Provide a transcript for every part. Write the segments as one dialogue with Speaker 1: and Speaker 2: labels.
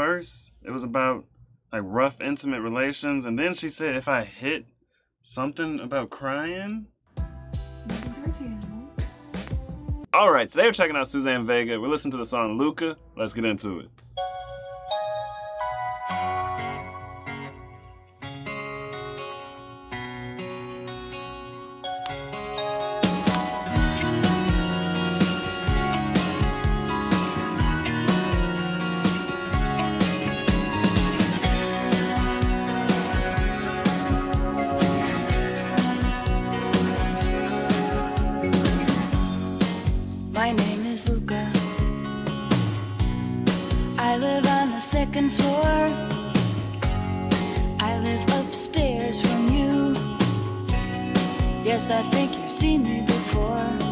Speaker 1: first it was about like rough intimate relations, and then she said if I hit something about crying. All right, today we're checking out Suzanne Vega. We're listening to the song Luka. Let's get into it.
Speaker 2: My name is Luka. I live on the second floor. I live upstairs from you. Yes, I think you've seen me before.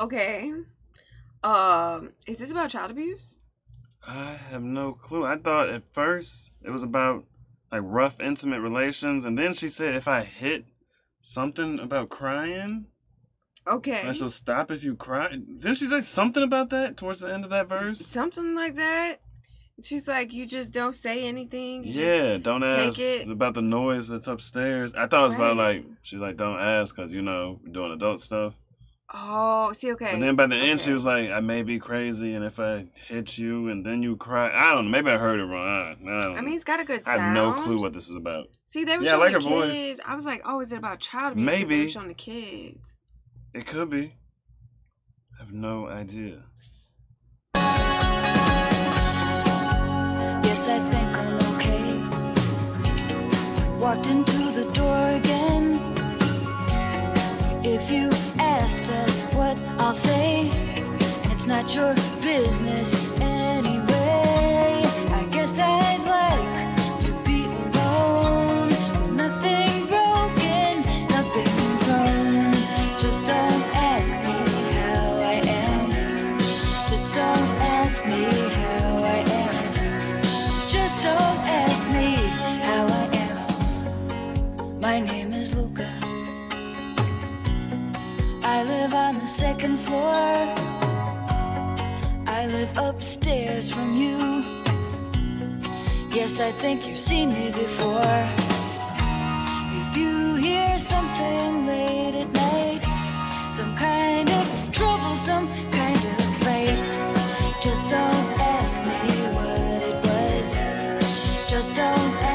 Speaker 2: Okay.
Speaker 3: Um, is this about child abuse?
Speaker 1: I have no clue. I thought at first it was about like rough intimate relations, and then she said if I hit something about crying,
Speaker 3: Okay.
Speaker 1: I shall stop if you cry. Didn't she say something about that towards the end of that verse?
Speaker 3: Something like that. She's like, you just don't say anything. You
Speaker 1: Yeah, don't
Speaker 3: take
Speaker 1: ask
Speaker 3: it.
Speaker 1: about the noise that's upstairs. I thought it was about like she's like don't ask because you know we're doing adult stuff.
Speaker 3: Oh, see, okay.
Speaker 1: But then by the end she was like, I may be crazy, and if I hit you and then you cry, I don't know. Maybe I heard it wrong. I, I
Speaker 3: I mean, it's got a good
Speaker 1: I have no clue what this is about.
Speaker 3: See, they were
Speaker 1: Yeah,
Speaker 3: showing
Speaker 1: like
Speaker 3: the
Speaker 1: her voice.
Speaker 3: kids. I was like, oh, is it about child abuse? 'Cause They
Speaker 1: Maybe.
Speaker 3: were showing the kids.
Speaker 1: It could be. I have no idea.
Speaker 2: And it's not your business anyway. I guess I'd like to be alone. Nothing broken, nothing wrong. Just don't ask me how I am. Just don't ask me how I am. Just don't ask me how I am. My name is Luka. I live on the second floor. I live upstairs from you. Yes, I think you've seen me before. If you hear something late at night, some kind of trouble, some kind of fight, just don't ask me what it was. Just don't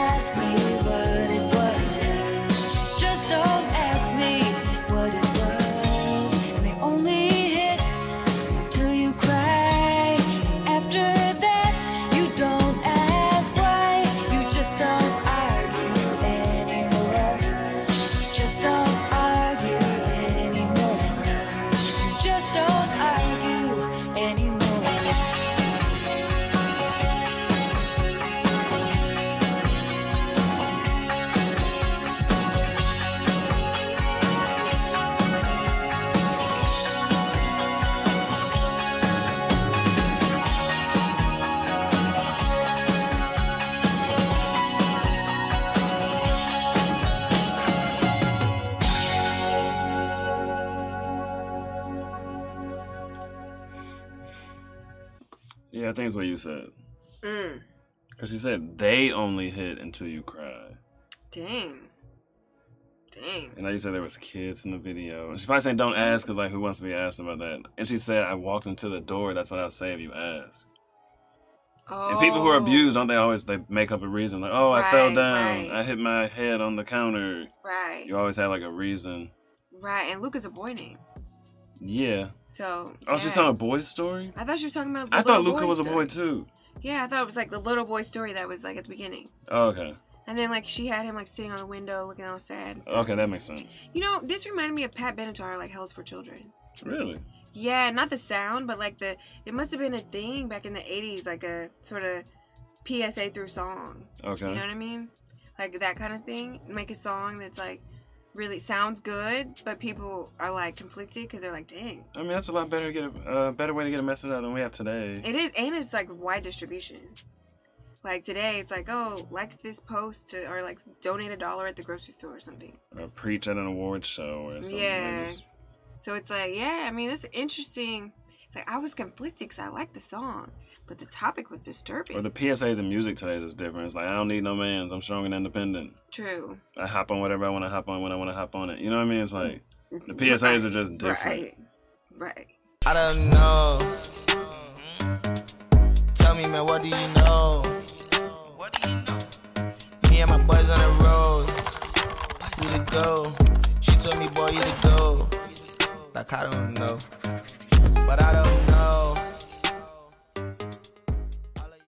Speaker 1: Yeah, I think it's what you said.
Speaker 3: Mm.
Speaker 1: Because she said they only hit until you cry.
Speaker 3: Dang. Dang.
Speaker 1: And now you said there was kids in the video. She's probably saying don't ask because like who wants to be asked about that? And she said I walked into the door. That's what I would say if you ask.
Speaker 3: Oh.
Speaker 1: And people who are abused, don't they always they make up a reason like, oh, I fell down,
Speaker 3: right.
Speaker 1: I hit my head on the counter.
Speaker 3: Right.
Speaker 1: You always have like a reason.
Speaker 3: Right. And Luka's a boy name.
Speaker 1: Yeah.
Speaker 3: So.
Speaker 1: Oh, she's
Speaker 3: yeah.
Speaker 1: telling a boy's story.
Speaker 3: I thought she was talking about. The
Speaker 1: I thought Luka was a boy too.
Speaker 3: Yeah, I thought it was like the little boy story that was like at the beginning.
Speaker 1: Oh, okay.
Speaker 3: And then like she had him like sitting on the window looking all sad.
Speaker 1: Okay, that makes sense.
Speaker 3: You know, this reminded me of Pat Benatar, like Hell's for Children.
Speaker 1: Really?
Speaker 3: Yeah, not the sound, but like the it must have been a thing back in the '80s, like a sort of PSA through song.
Speaker 1: Okay.
Speaker 3: You know what I mean? Like that kind of thing. Make a song that's like really sounds good, but people are like conflicted because they're like, "Dang,
Speaker 1: I mean, that's a lot better to get a uh, better way to get a message out than we have today.
Speaker 3: it is," and it's like wide distribution. Like today, it's like, "Oh, like this post to or like donate a dollar at the grocery store or something."
Speaker 1: Or preach at an awards show or something.
Speaker 3: Yeah.
Speaker 1: Like.
Speaker 3: So it's like, yeah, I mean, it's interesting. It's like I was conflicted because I liked the song, but the topic was disturbing.
Speaker 1: Or the PSAs in music today is just different. It's like I don't need no man's. I'm strong and independent.
Speaker 3: True.
Speaker 1: I hop on whatever I want to hop on when I want to hop on it. You know what I mean? It's like the mm-hmm. PSAs are just different.
Speaker 3: Right. Right.
Speaker 4: I don't know. Tell me, man, what do you know? What do you know? Me and my boys on the road. You to go. She told me, boy, you to go. Like, I don't know. But I don't